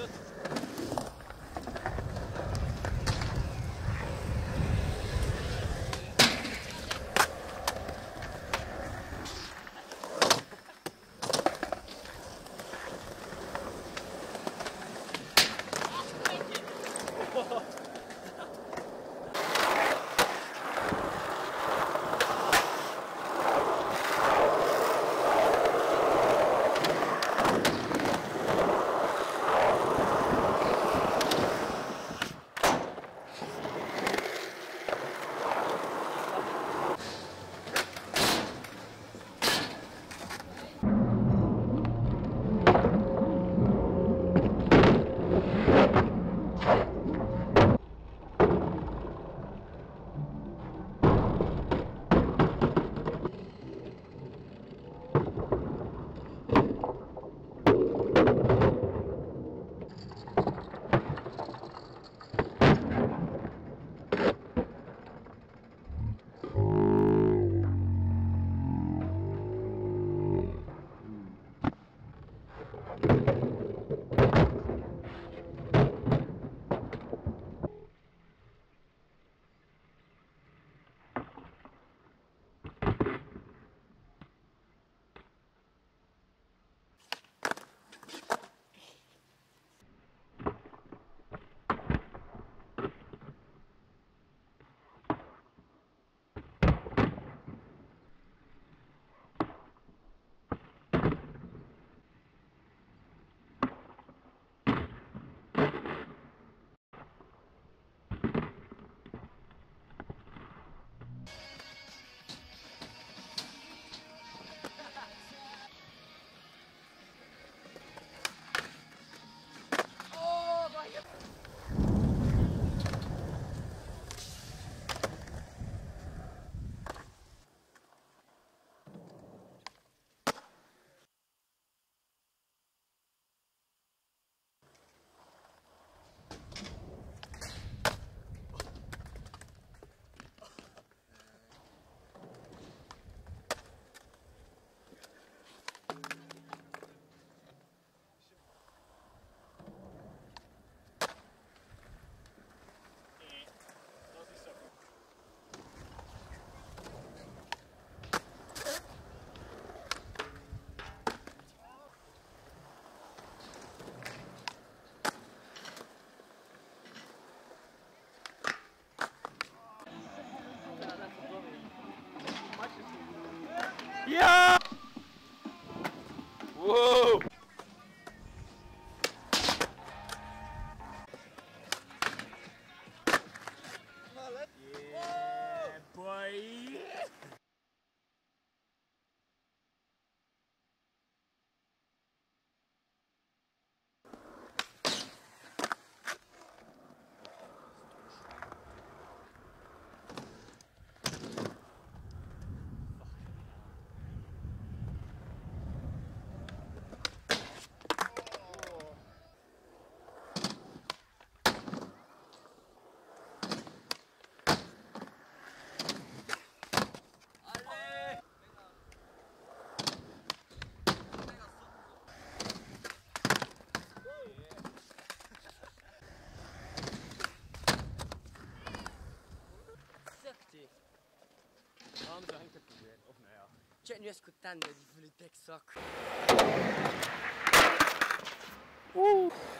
Shit. Thank you. Whoa! Anders hangt het probleem. Of nou ja. Cioè, nu ascoltando di Full Tech Sock. Oeh.